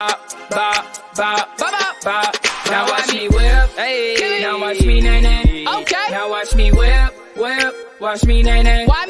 bop, bop, bop, bop. Now watch me whip. Hey. Now watch me nae nae. Okay. Now watch me whip, whip. Watch me nae nae. Why